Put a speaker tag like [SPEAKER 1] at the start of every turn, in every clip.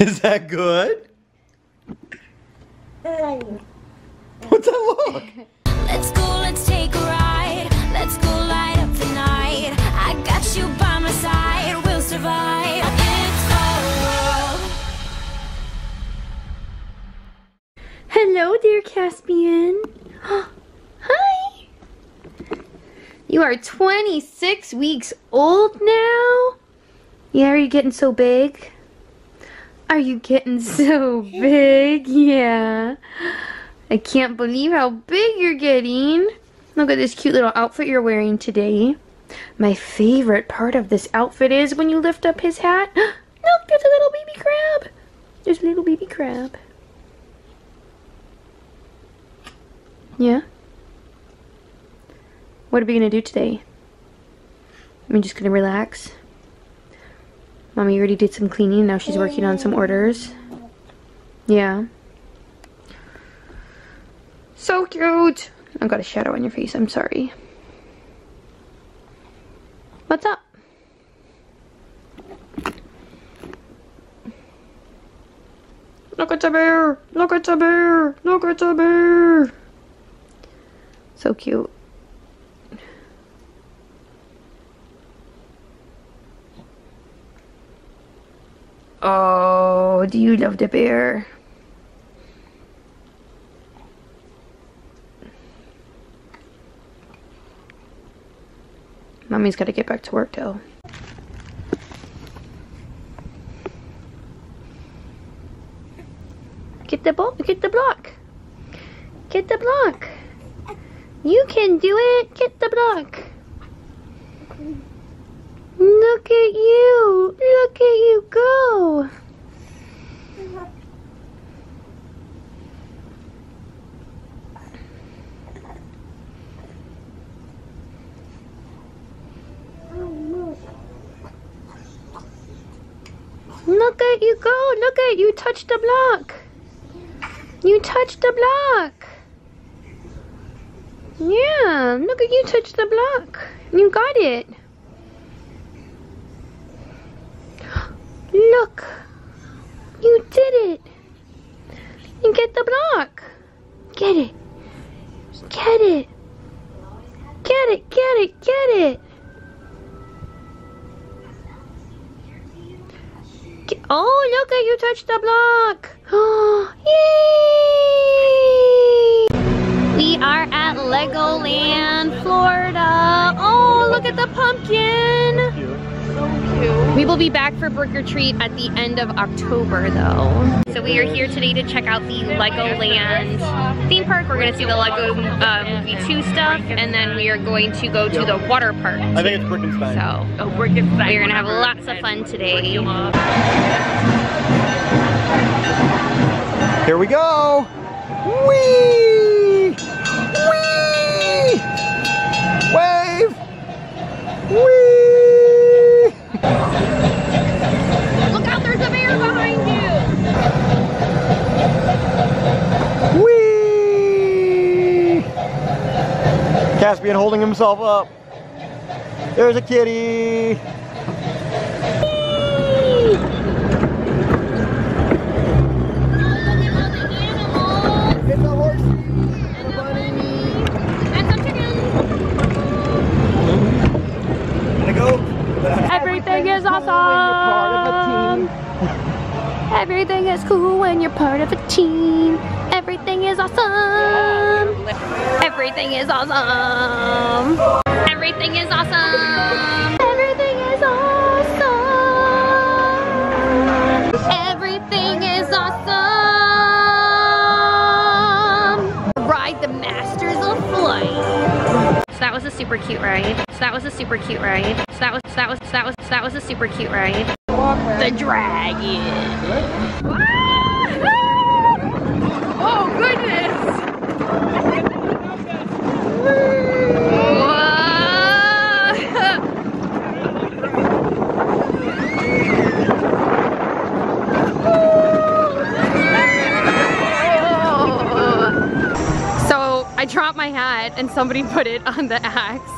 [SPEAKER 1] Is that good? What's that look?
[SPEAKER 2] Let's go, let's take a ride. Let's go light up the night. I got you by my side. We'll survive. It's our world.
[SPEAKER 3] Hello dear Caspian. Hi. You are 26 weeks old now? Yeah, are you getting so big? Are you getting so big? Yeah. I can't believe how big you're getting. Look at this cute little outfit you're wearing today. My favorite part of this outfit is when you lift up his hat. Look, there's a little baby crab. There's a little baby crab. Yeah? What are we gonna do today? Are we just gonna relax? Mommy already did some cleaning, now she's working on some orders. Yeah. So cute! I've got a shadow on your face, I'm sorry. What's up? Look at the bear! Look at the bear! Look at the bear! So cute. Oh, do you love the bear? Mommy's got to get back to work though. Get the ball, get the block. Get the block. You can do it. Get the block. Look at you. Look at you go. Look at you go. Look at you touch the block. You touched the block. Yeah, look at you touch the block. You got it. Look. You did it. You get the block. Get it. Get it. Get it, get it, get it. Get- oh, look at you touch the block. Yay! We are at Legoland, Florida. Oh, look at the pumpkin. We will be back for Brick or Treat at the end of October though. So we are here today to check out the Legoland theme park. We're gonna see the Lego uh, Movie 2 stuff and then we are going to go to the water park.
[SPEAKER 1] I think it's Brickenstein.
[SPEAKER 3] So oh, we're gonna have lots of fun today.
[SPEAKER 1] Here we go. Whee! Whee! Wave! Whee!
[SPEAKER 3] Look out, there's a bear behind you!
[SPEAKER 1] Whee! Caspian holding himself up. There's a kitty. It's a horsey and a bunny. And a goat.
[SPEAKER 3] Everything is
[SPEAKER 1] Cool when you're part of a
[SPEAKER 3] awesome. Everything is cool when you're part of a team. Everything is awesome. Everything is awesome. Everything is awesome. Everything is awesome. Everything is awesome. Ride the Masters of Flight. So that was a super cute ride. So that was a super cute ride. So that was so that was so that was so that was a super cute ride. The dragon. Oh goodness! So I dropped my hat and somebody put it on the axe.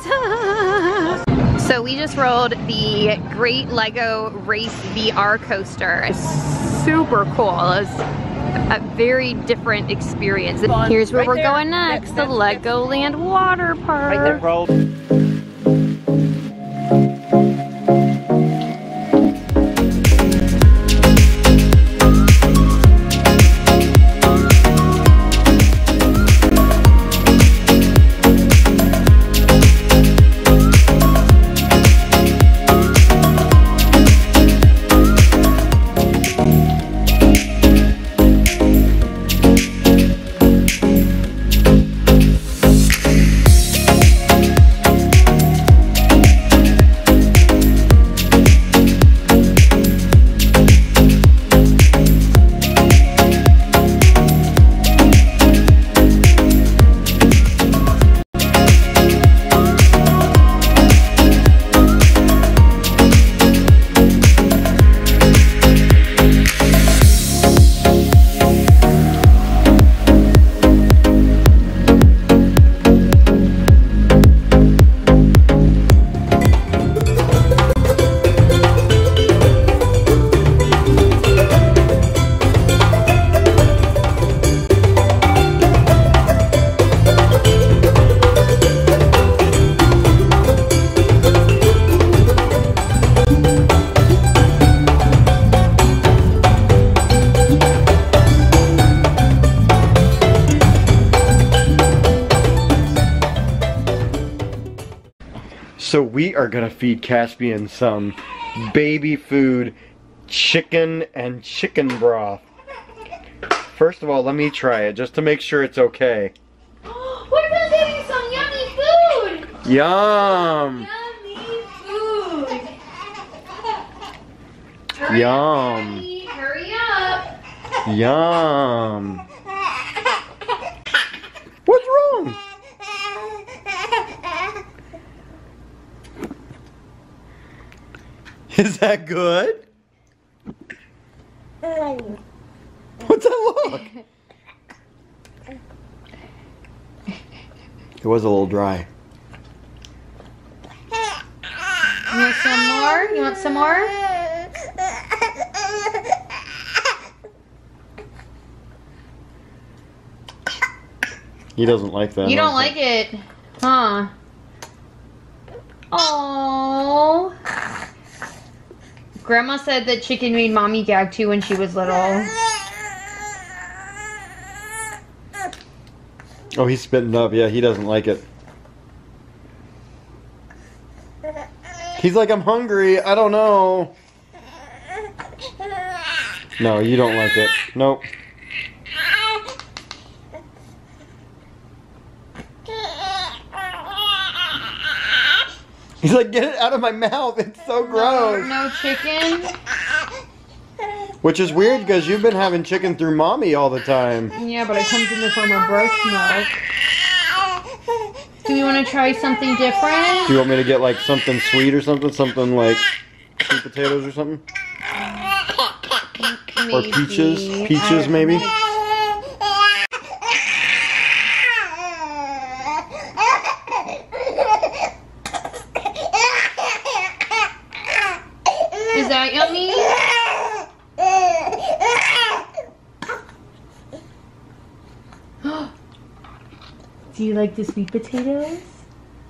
[SPEAKER 3] so we just rolled the Great Lego Race VR coaster. It's super cool. It was a very different experience. Here's where
[SPEAKER 1] Right
[SPEAKER 3] we're
[SPEAKER 1] there.
[SPEAKER 3] going next, the Legoland water park.
[SPEAKER 1] Right there,
[SPEAKER 4] So we are gonna feed Caspian some baby food, chicken and chicken broth. First of all, let me try it just to make sure it's okay.
[SPEAKER 3] what about getting some yummy food?
[SPEAKER 4] Yum!
[SPEAKER 3] Yummy food.
[SPEAKER 4] Yum!
[SPEAKER 3] Hurry up.
[SPEAKER 4] Yum! What's wrong? Is that good? What's that look? It was a little dry.
[SPEAKER 3] You want some more? You want some more?
[SPEAKER 4] He doesn't like that.
[SPEAKER 3] You don't like it, huh? Oh. Grandma said that chicken made mommy gag too when she was little.
[SPEAKER 4] Oh, he's spitting up. Yeah, he doesn't like it. He's like, I'm hungry. I don't know. No, you don't like it. Nope. He's like, get it out of my mouth. It's so gross.
[SPEAKER 3] No chicken.
[SPEAKER 4] Which is weird because you've been having chicken through mommy all the time.
[SPEAKER 3] Yeah, but it comes in the form of breast milk. Do we want to try something different?
[SPEAKER 4] Do you want me to get like something sweet or something? Something like sweet potatoes or something? Or peaches? Peaches, maybe?
[SPEAKER 3] Is that yummy? Do you like the sweet potatoes?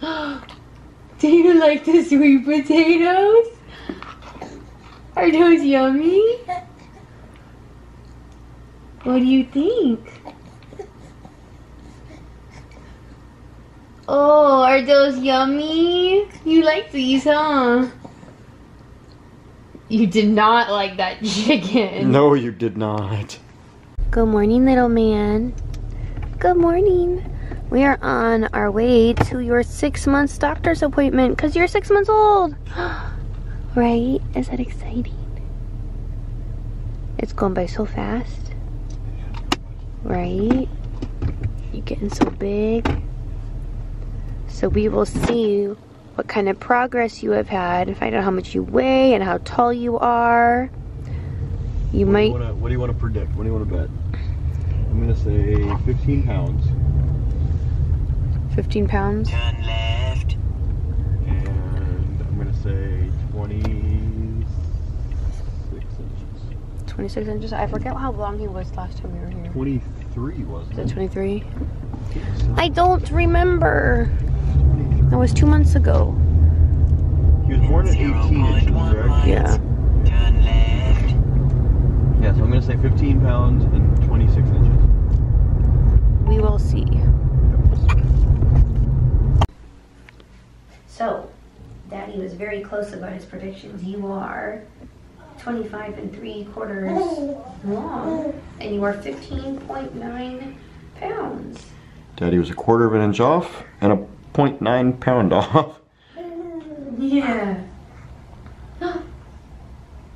[SPEAKER 3] Do you like the sweet potatoes? Are those yummy? What do you think? Oh, are those yummy? You like these, huh? You did not like that chicken.
[SPEAKER 4] No, you did not.
[SPEAKER 3] Good morning, little man. Good morning. We are on our way to your six months doctor's appointment because you're six months old. right? Is that exciting? It's going by so fast. Right? You're getting so big. So we will see what kind of progress you have had and find out how much you weigh and how tall you are. You might.
[SPEAKER 4] want to what do you want to predict? What do you want to bet? I'm gonna say 15 pounds,
[SPEAKER 3] 15 pounds.
[SPEAKER 5] Turn left.
[SPEAKER 4] and I'm gonna say 26 inches.
[SPEAKER 3] 26 inches. I forget how long he was last time we were here.
[SPEAKER 4] 23 wasn't
[SPEAKER 3] Is it 23? I don't remember. That was two months ago.
[SPEAKER 4] He was born at 18 inches, correct?
[SPEAKER 3] Yeah.
[SPEAKER 5] Turn left.
[SPEAKER 4] Yeah, so I'm gonna say 15 pounds and 26 inches.
[SPEAKER 3] We will see. So, Daddy was very close about his predictions. You are 25 and 3 quarters long, and you are 15.9 pounds.
[SPEAKER 4] Daddy was a quarter of an inch off and a 0.9 pound off.
[SPEAKER 3] Yeah.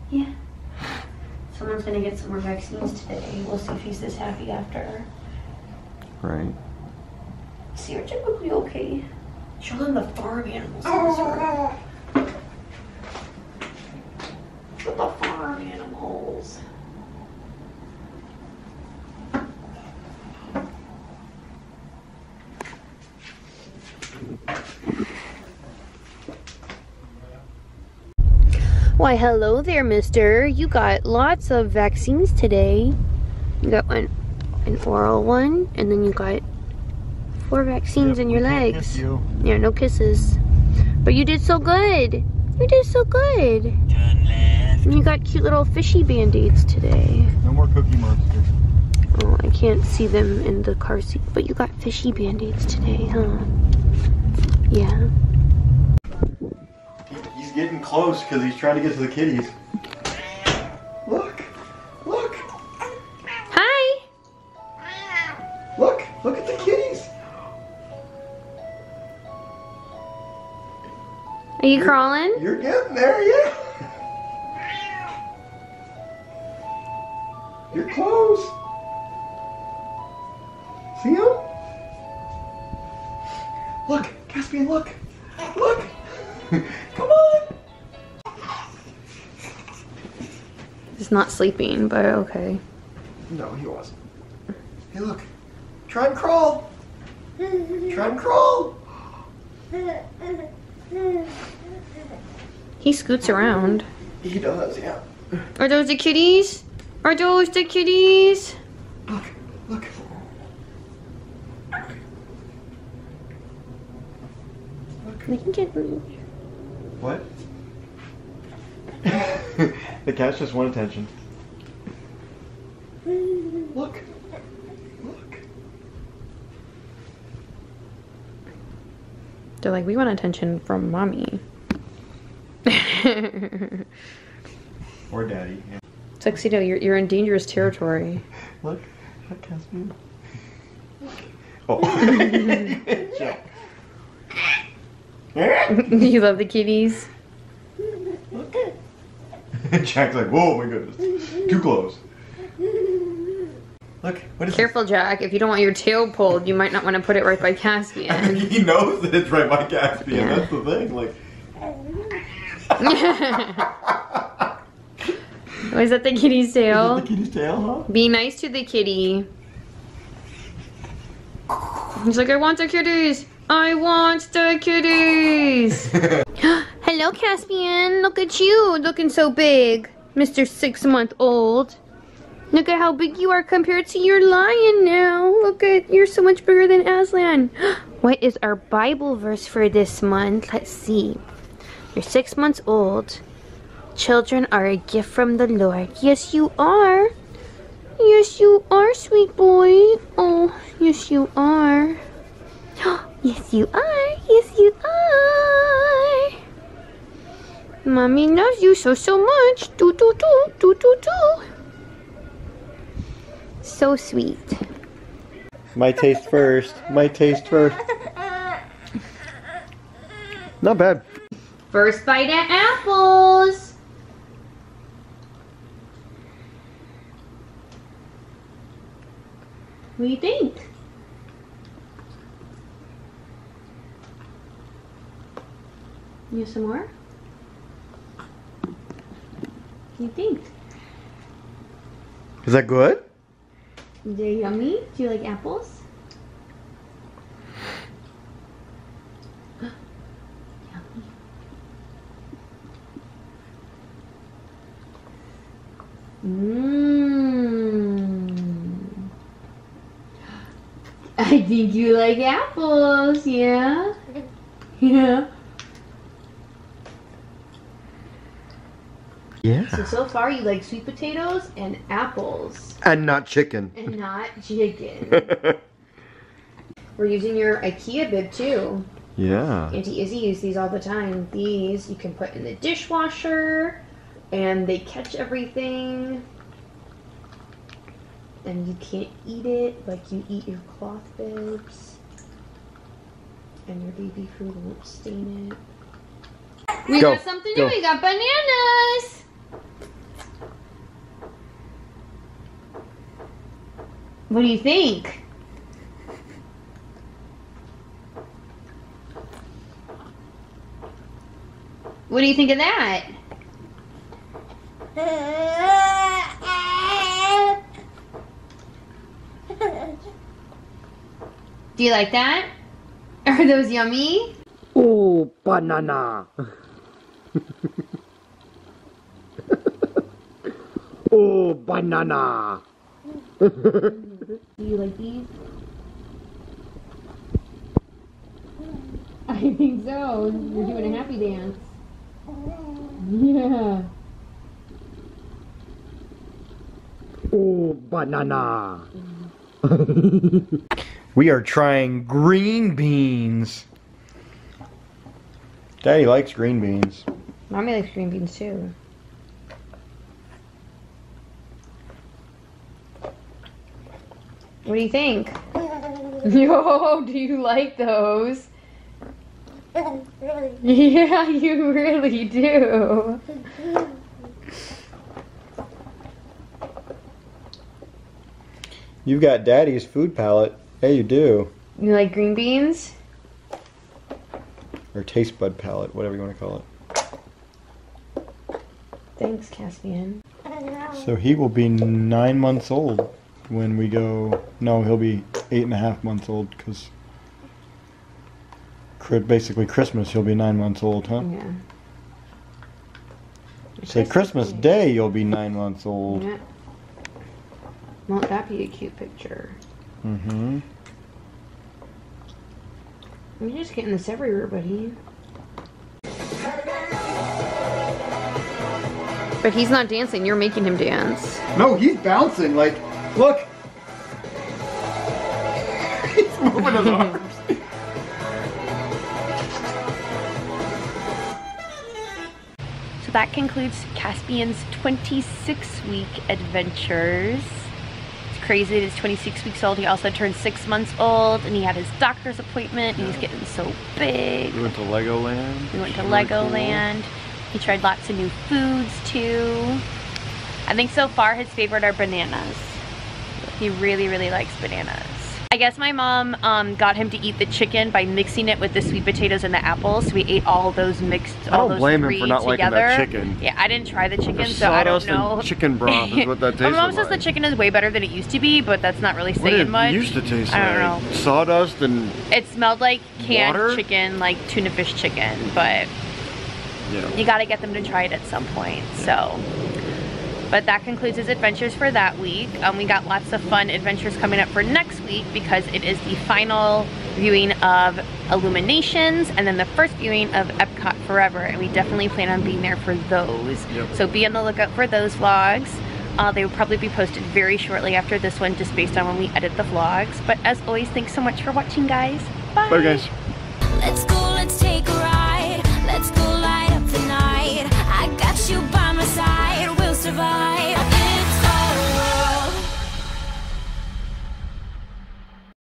[SPEAKER 3] yeah. Someone's gonna get some more vaccines today. We'll see if he's this happy after.
[SPEAKER 4] Right.
[SPEAKER 3] See, you're typically okay. Show them the farm animals in this room. Show the farm animals. Why, hello there, mister. You got lots of vaccines today. You got one, an oral one, and then you got four vaccines in your legs.
[SPEAKER 4] You.
[SPEAKER 3] Yeah, no kisses. But you did so good. You did so good. And you got cute little fishy band-aids today.
[SPEAKER 4] No more Cookie Monster.
[SPEAKER 3] Oh, I can't see them in the car seat, but you got fishy band-aids today, huh? Yeah.
[SPEAKER 4] He's getting close because he's trying to get to the kitties. Look! Look!
[SPEAKER 3] Hi!
[SPEAKER 4] Look! Look at the kitties!
[SPEAKER 3] Are you crawling?
[SPEAKER 4] You're getting there, yeah! See him? Look! Caspian, look! Look! Come on!
[SPEAKER 3] He's not sleeping, but okay.
[SPEAKER 4] No, he wasn't. Hey, look! Try and crawl! Try and crawl!
[SPEAKER 3] He scoots around.
[SPEAKER 4] He does, yeah.
[SPEAKER 3] Are those the kitties? Are those the kitties?
[SPEAKER 4] Look, look.
[SPEAKER 3] They can get me.
[SPEAKER 4] What? the cats just want attention. Look. Look.
[SPEAKER 3] They're like, we want attention from mommy.
[SPEAKER 4] Or daddy. Yeah.
[SPEAKER 3] Tuxedo, you're, you're in dangerous territory.
[SPEAKER 4] Look. Look, Caspian. Oh.
[SPEAKER 3] You love the kitties?
[SPEAKER 4] Jack's like, whoa, my goodness. Too close. Look, what is
[SPEAKER 3] Careful, Jack. If you don't want your tail pulled, you might not want to put it right by Caspian.
[SPEAKER 4] this? He knows that it's right by Caspian.
[SPEAKER 3] Yeah.
[SPEAKER 4] That's the thing. Like,
[SPEAKER 3] Was that the kitty's
[SPEAKER 4] is
[SPEAKER 3] tail?
[SPEAKER 4] that the kitty's tail, huh?
[SPEAKER 3] Be nice to the kitty. He's like, I want the kitties. I want the kitties. Hello, Caspian. Look at you, looking so big, Mr. Six Month Old. Look at how big you are compared to your lion now. Look at, you're so much bigger than Aslan. What is our Bible verse for this month? Let's see. You're six months old. Children are a gift from the Lord. Yes, you are. Yes, you are, sweet boy. Oh, yes, you are. yes, you are. Yes, you are. Mommy loves you so, so much. Do, do, do, do, do, do. So sweet.
[SPEAKER 4] My taste first. My taste first. Not bad.
[SPEAKER 3] First bite at apples. What do you think? You have some more? What do you think?
[SPEAKER 4] Is that good?
[SPEAKER 3] They're yummy. Do you like apples? yummy. Mmm. I think you like apples, yeah? Yeah.
[SPEAKER 4] Yeah.
[SPEAKER 3] So, so far you like sweet potatoes and apples
[SPEAKER 4] And not chicken.
[SPEAKER 3] and not chicken. We're using your IKEA bib too.
[SPEAKER 4] yeah.
[SPEAKER 3] Auntie Izzy uses these all the time. These you can put in the dishwasher and they catch everything. And you can't eat it like you eat your cloth bibs. And your baby food won't stain it. We
[SPEAKER 4] Go,
[SPEAKER 3] got something
[SPEAKER 4] go.
[SPEAKER 3] new. We got bananas. What do you think? What do you think of that? Do you like that? Are those yummy?
[SPEAKER 1] Oh, banana. oh, banana.
[SPEAKER 3] Do you like these? I think so. You're doing a happy dance. Yeah.
[SPEAKER 1] Oh, banana.
[SPEAKER 4] We are trying green beans. Daddy likes green beans.
[SPEAKER 3] Mommy likes green beans too. What do you think? Yo, do you like those? Yeah, you really do.
[SPEAKER 4] You've got Daddy's food palate. Yeah, you do.
[SPEAKER 3] You like green beans?
[SPEAKER 4] Or taste bud palate, whatever you want to call it.
[SPEAKER 3] Thanks, Caspian.
[SPEAKER 4] So he will be nine months old when we go. No, he'll be eight and a half months old because basically Christmas he'll be nine months old, huh?
[SPEAKER 3] Yeah.
[SPEAKER 4] Say Christmas Day you'll be nine months old.
[SPEAKER 3] Yeah. Won't that be a cute picture?
[SPEAKER 4] Mm-hmm.
[SPEAKER 3] You're just getting this everywhere, buddy. But he's not dancing, you're making him dance.
[SPEAKER 4] No, he's bouncing. Like, look. he's moving his arms.
[SPEAKER 3] So that concludes Caspian's 26 week adventures. It's crazy that he's 26 weeks old. He also turned six months old and he had his doctor's appointment and he's getting so big.
[SPEAKER 4] We went to Legoland.
[SPEAKER 3] We went to
[SPEAKER 4] Really cool.
[SPEAKER 3] Legoland. He tried lots of new foods too. I think so far his favorite are bananas. He really, really likes bananas. I guess my mom um, got him to eat the chicken by mixing it with the sweet potatoes and the apples. So we ate all those mixed,
[SPEAKER 4] I
[SPEAKER 3] all
[SPEAKER 4] don't
[SPEAKER 3] those
[SPEAKER 4] blame him for not liking
[SPEAKER 3] together.
[SPEAKER 4] that chicken.
[SPEAKER 3] Yeah, I didn't try the chicken,
[SPEAKER 4] The
[SPEAKER 3] so I don't
[SPEAKER 4] sawdust and
[SPEAKER 3] know.
[SPEAKER 4] chicken broth is what that tastes. Like.
[SPEAKER 3] My mom says the chicken is way better than it used to be, but that's not really
[SPEAKER 4] What
[SPEAKER 3] saying
[SPEAKER 4] did it
[SPEAKER 3] much.
[SPEAKER 4] used to taste
[SPEAKER 3] I don't
[SPEAKER 4] like?
[SPEAKER 3] know.
[SPEAKER 4] Sawdust and
[SPEAKER 3] It smelled like canned
[SPEAKER 4] Water?
[SPEAKER 3] chicken, like tuna fish chicken, but
[SPEAKER 4] yeah.
[SPEAKER 3] you got to get them to try it at some point. So, but that concludes his adventures for that week. Um, we got lots of fun adventures coming up for next week because it is the final viewing of Illuminations and then the first viewing of Epcot Forever. And we definitely plan on being there for those.
[SPEAKER 4] Yep.
[SPEAKER 3] So be on the lookout for those vlogs. Uh, they will probably be posted very shortly after this one just based on when we edit the vlogs. But as always, thanks so much for watching, guys. Bye.
[SPEAKER 4] Bye, guys.
[SPEAKER 2] Let's go, let's take a ride. Let's go light up the night. I got you by my side survive.